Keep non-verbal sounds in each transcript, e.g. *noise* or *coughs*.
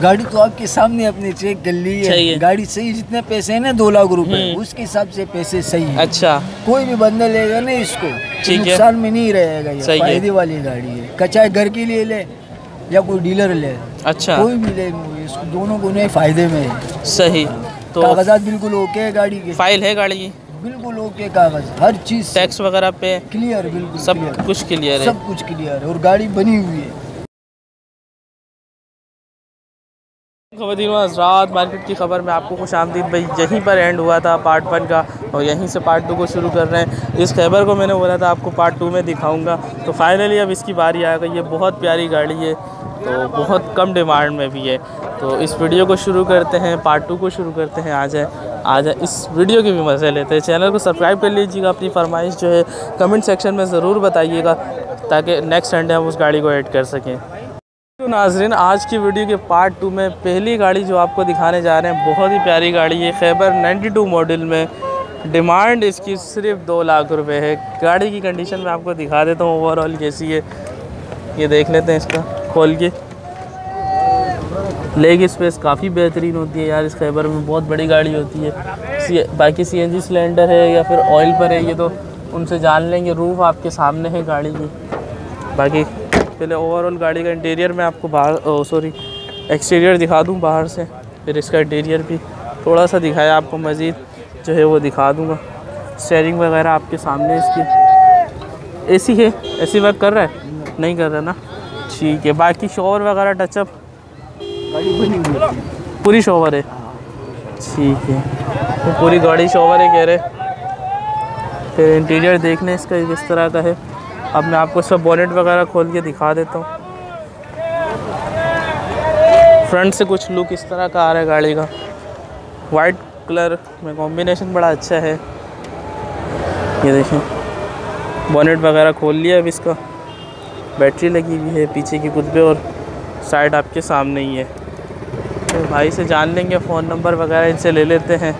गाड़ी तो आपके सामने अपने चेक कर ली है। गाड़ी सही जितने पैसे है ना दो लाख रुपए हम्म। उसके हिसाब से पैसे सही है। अच्छा। कोई भी बंदा लेगा ना इसको तो नुकसान में नहीं रहेगा ये फ़ायदे वाली गाड़ी है। कचाए घर के लिए ले या कोई डीलर ले। अच्छा। कोई भी ले इसको दोनों को नहीं फ़ायदे में है। सही। तो कागजात बिल्कुल ओके है गाड़ी के। फ़ाइल है गाड़ी? की बिल्कुल ओके कागज़ हर चीज़ टैक्स वगैरह पे? क्लियर बिल्कुल सब। कुछ क्लियर है। सब कुछ क्लियर है और गाड़ी बनी हुई है। खबरदीन रात मार्केट की खबर में आपको खुश आमदीद, भाई, यहीं पर एंड हुआ था पार्ट वन का और यहीं से पार्ट टू को शुरू कर रहे हैं। इस खैबर को मैंने बोला था, आपको पार्ट टू में दिखाऊँगा। तो फाइनली अब इसकी बारी आ गई है, बहुत प्यारी गाड़ी है तो बहुत कम डिमांड में भी है। तो इस वीडियो को शुरू करते हैं पार्ट टू को शुरू करते हैं। आ जाए आ जाए, इस वीडियो के भी मज़े लेते हैं। चैनल को सब्सक्राइब कर लीजिएगा, अपनी फरमाइश जो है कमेंट सेक्शन में ज़रूर बताइएगा, ताकि नेक्स्ट संडे हम उस गाड़ी को ऐड कर सकें। तो नाजरीन, आज की वीडियो के पार्ट टू में पहली गाड़ी जो आपको दिखाने जा रहे हैं, बहुत ही प्यारी गाड़ी है। खैबर 92 मॉडल में डिमांड इसकी सिर्फ़ दो लाख रुपए है। गाड़ी की कंडीशन में आपको दिखा देता हूँ ओवरऑल कैसी है। ये देख लेते हैं इसका, खोल के। लेग स्पेस काफ़ी बेहतरीन होती है यार, इस खैबर में बहुत बड़ी गाड़ी होती है। सी, बाकी सी एन सिलेंडर है या फिर ऑयल पर है, ये तो उनसे जान लेंगे। रूफ आपके सामने है गाड़ी की। बाकी पहले ओवरऑल गाड़ी का इंटीरियर मैं आपको बाहर सॉरी एक्सटीरियर दिखा दूँ बाहर से। फिर इसका इंटीरियर भी थोड़ा सा दिखाया आपको, मज़ीद जो है वो दिखा दूँगा। स्टेयरिंग वगैरह आपके सामने इसकी। एसी है? एसी वर्क कर रहा है? नहीं कर रहा ना? ठीक है, बाकी शोवर वगैरह टचअप पूरी शोवर है? ठीक है तो पूरी गाड़ी शोवर है, कह रहे फिर इंटीरियर देखने इसका किस तरह का है? अब मैं आपको सब बॉनेट वगैरह खोल के दिखा देता हूँ। फ्रंट से कुछ लुक इस तरह का आ रहा है गाड़ी का। वाइट कलर में कॉम्बिनेशन बड़ा अच्छा है। ये देखें। बोनेट वगैरह खोल लिया अब इसका। बैटरी लगी हुई है पीछे की कुतबे और साइड आपके सामने ही है। तो भाई से जान लेंगे फ़ोन नंबर वगैरह इनसे ले लेते हैं।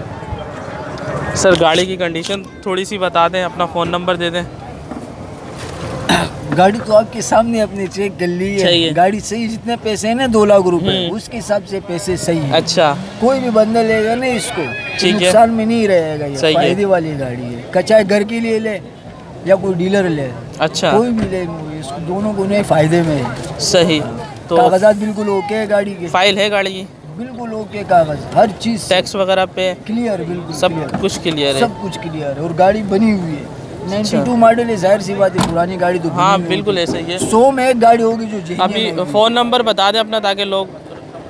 सर गाड़ी की कंडीशन थोड़ी सी बता दें, अपना फ़ोन नंबर दे दें। *coughs* गाड़ी तो आपके सामने अपने चेक कर ली है। गाड़ी सही जितने पैसे है ना दो लाख रुपए हम्म। उसके हिसाब से पैसे सही है। अच्छा। कोई भी बंदा लेगा ना इसको तो नुकसान में नहीं रहेगा ये। फ़ायदे वाली गाड़ी है। कचाए घर के लिए ले या कोई डीलर ले। अच्छा। कोई भी ले इसको दोनों को नहीं फ़ायदे में है। सही। तो कागजात बिल्कुल ओके है गाड़ी के। फ़ाइल है गाड़ी की? बिल्कुल ओके कागज़ हर चीज़ टैक्स वगैरह पे? क्लियर बिल्कुल सब कुछ क्लियर है। सब कुछ क्लियर है और गाड़ी बनी हुई है। 92 मॉडल है ज़ाहिर सी बात है पुरानी गाड़ी तो हाँ बिल्कुल ऐसे ही है। सौ में एक गाड़ी होगी जो अभी फ़ोन नंबर बता दें अपना ताकि लोग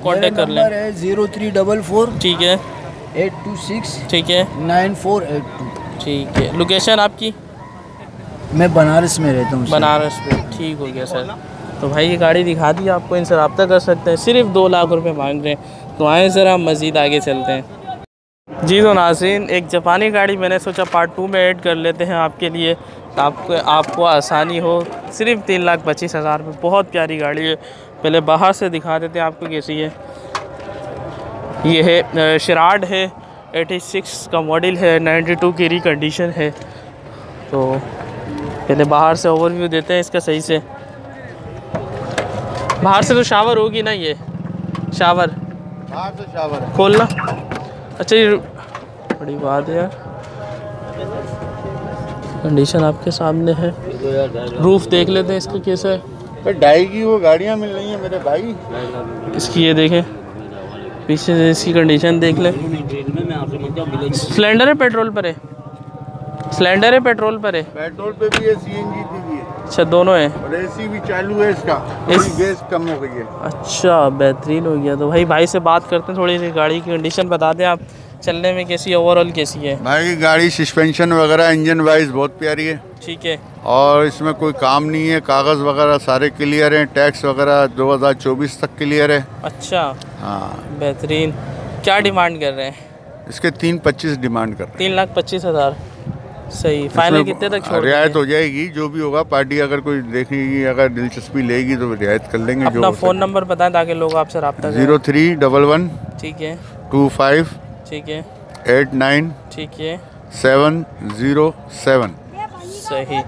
कांटेक्ट कर लें। है ज़ीरो थ्री डबल फोर ठीक है। एट टू सिक्स ठीक है। Nine four eight two. ठीक है। लोकेशन आपकी? मैं बनारस में रहता हूँ बनारस में ठीक हो गया सर। तो भाई ये गाड़ी दिखा दी आपको इनसे रब्ता कर सकते हैं। सिर्फ़ दो लाख रुपए मांग रहे हैं। तो आए ज़रा मज़ीद आगे चलते हैं। जी तो नाजीन एक जापानी गाड़ी मैंने सोचा पार्ट टू में ऐड कर लेते हैं आपके लिए। आपको आपको आसानी हो। सिर्फ़ तीन लाख पच्चीस हज़ार में। बहुत प्यारी गाड़ी है। पहले बाहर से दिखा देते हैं आपको कैसी है। ये है शराड शिराड है। 86 का मॉडल है। 92 की रिकंडीशन है। तो पहले बाहर से ओवरव्यू देते हैं इसका सही से। बाहर से तो शावर होगी ना ये? शावर बाहर से शावर खोलना। अच्छा ये बड़ी बात है यार। कंडीशन आपके सामने है। रूफ देख लेते हैं इसका कैसा है। पर ढाई की वो गाड़ियाँ मिल रही हैं मेरे भाई। इसकी ये देखें। पीछे से इसकी कंडीशन देख लें। सिलेंडर है पेट्रोल पर है। सिलेंडर है पेट्रोल पर है। पेट्रोल पे भी है सीएनजी है अच्छा दोनों है। और एसी भी चालू है इसका। इस- गैस कम हो गई है। अच्छा बेहतरीन हो गया। तो भाई भाई से बात करते हैं थोड़ी सी गाड़ी की कंडीशन बता दें आप। चलने में कैसी ओवरऑल कैसी है? भाई की गाड़ी सस्पेंशन वगैरह इंजन वाइज बहुत प्यारी है। ठीक है। और इसमें कोई काम नहीं है। कागज़ वगैरह सारे क्लियर हैं। टैक्स वगैरह 2024 तक क्लियर है। अच्छा। हाँ। बेहतरीन। क्या डिमांड कर रहे हैं? इसके तीन पच्चीस डिमांड कर रहे तीन लाख पच्चीस हज़ार। सही। फाइनल कितने तक छोड़ रियायत हो जाएगी जो भी होगा पार्टी अगर कोई देखेगी अगर दिलचस्पी लेगी तो रियायत कर लेंगे जो अपना फ़ोन नंबर बताएँ ताकि लोग आपसे रब्ता ज़ीरो थ्री डबल वन ठीक है। टू फाइव ठीक है। एट नाइन ठीक है। Seven zero seven. सही।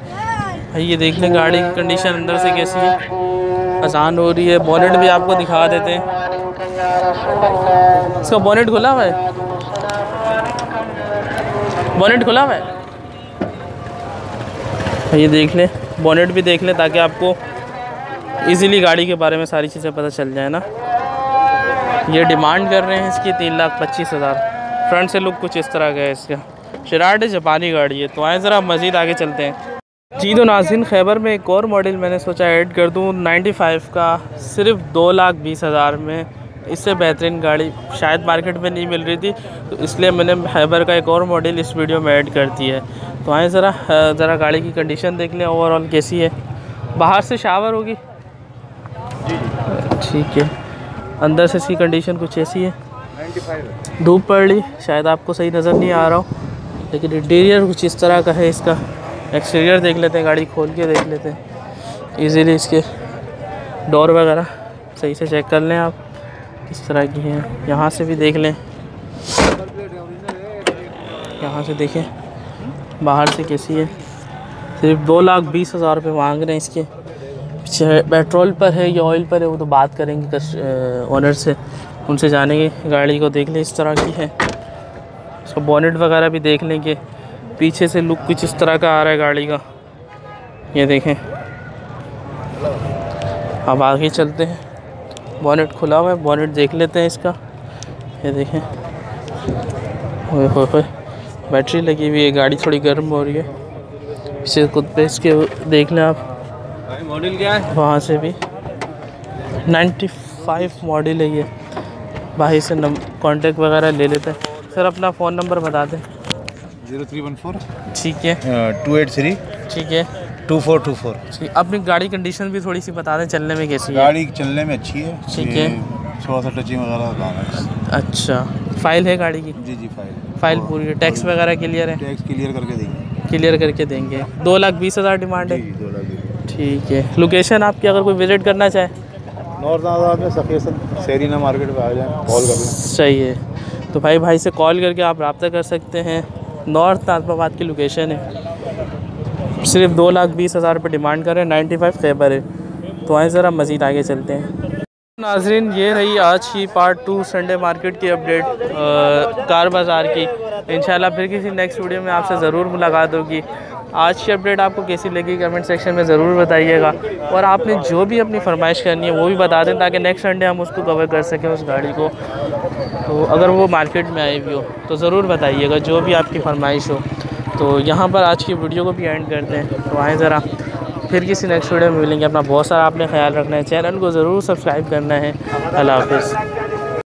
भाई ये देख लें गाड़ी की कंडीशन अंदर से कैसी है। आसान हो रही है। बॉनेट भी आपको दिखा देते हैं। इसका बोनेट खुला हुआ है? बोनेट खुला हुआ है? ये देख लें। बोनेट भी देख लें ताकि आपको इजीली गाड़ी के बारे में सारी चीज़ें पता चल जाए ना। ये डिमांड कर रहे हैं इसकी तीन लाख पच्चीस हज़ार। फ्रंट से लुक कुछ इस तरह का है इसका। शिराट जापानी गाड़ी है। तो आए ज़रा मज़ीद आगे चलते हैं। जी तो नाजिन, खैबर में एक और मॉडल मैंने सोचा ऐड कर दूँ। 95 का सिर्फ़ दो लाख बीस हज़ार में इससे बेहतरीन गाड़ी शायद मार्केट में नहीं मिल रही थी। तो इसलिए मैंने खैबर का एक और मॉडल इस वीडियो में ऐड कर दी है। तो आए ज़रा ज़रा गाड़ी की कंडीशन देख लें ओवरऑल कैसी है। बाहर से शावर होगी? ठीक है। अंदर से इसकी कंडीशन कुछ ऐसी है। धूप पड़ रही, शायद आपको सही नज़र नहीं आ रहा हो। लेकिन इंटीरियर कुछ इस तरह का है इसका। एक्सटीरियर देख लेते हैं, गाड़ी खोल के देख लेते हैं। इजीली इसके डोर वगैरह सही से चेक कर लें आप, किस तरह की हैं। यहाँ से भी देख लें। यहाँ से देखें। बाहर से कैसी है? सिर्फ़ दो लाख बीस हज़ार रुपये मांग रहे हैं इसके। पीछे पेट्रोल पर है, या ऑयल पर है, वो तो बात करेंगे ऑनर से, उनसे जानेंगे। गाड़ी को देख लें इस तरह की है। उसका बोनेट वगैरह भी देख लेंगे। पीछे से लुक कुछ इस तरह का आ रहा है गाड़ी का। ये देखें। अब आगे चलते हैं। बोनेट खुला हुआ है बोनेट देख लेते हैं इसका। ये देखें। ओए होए। बैटरी लगी हुई है गाड़ी थोड़ी गर्म हो रही है। इसे खुद पे इसके देख लें आप। मॉडल क्या है? वहाँ से भी। 95 मॉडल है ये। भाई से नम कांटेक्ट वगैरह ले लेते हैं। सर अपना फ़ोन नंबर बता दें। ज़ीरो थ्री वन फोर ठीक है। टू एट थ्री ठीक है। टू फोर टू फोर ठीक अपनी गाड़ी कंडीशन भी थोड़ी सी बता दें चलने में कैसी है। गाड़ी चलने में अच्छी है। ठीक है। थोड़ा सा टचिंग वगैरह अच्छा। फ़ाइल है गाड़ी की? जी जी फ़ाइल फ़ाइल पूरी है। टैक्स वगैरह क्लियर है? टैक्स क्लियर करके देंगे। क्लियर करके देंगे। दो लाख बीस हज़ार डिमांड है? ठीक है। लोकेशन आपकी अगर कोई विज़िट करना चाहे? नॉर्थ आज़ाद में सेरीना मार्केट पे आ जाए कॉल कर सही है। तो भाई भाई से कॉल करके आप रब्ता कर सकते हैं। नॉर्थ नाजमाबाद की लोकेशन है। सिर्फ़ दो लाख बीस हज़ार रुपये डिमांड कर रहे हैं। नाइन्टी फाइव खैबर है तो आए ज़रा मज़ीद आगे चलते हैं। नाजरीन, ये रही आज की पार्ट टू संडे मार्केट की अपडेट कार बाज़ार की। इंशाल्लाह फिर किसी नेक्स्ट वीडियो में आपसे ज़रूर मुलाकात होगी। आज की अपडेट आपको कैसी लगी कमेंट सेक्शन में ज़रूर बताइएगा। और आपने जो भी अपनी फरमाइश करनी है, वो भी बता दें, ताकि नेक्स्ट संडे हम उसको कवर कर सकें, उस गाड़ी को। तो अगर वो मार्केट में आई भी हो तो ज़रूर बताइएगा, जो भी आपकी फरमाइश हो। तो यहाँ पर आज की वीडियो को भी एंड करते हैं। तो आएँ ज़रा। फिर किसी नेक्स्ट वीडियो में मिलेंगे। अपना बहुत सारा आपने ख्याल रखना है। चैनल को ज़रूर सब्सक्राइब करना है। अल्लाह हाफिज़।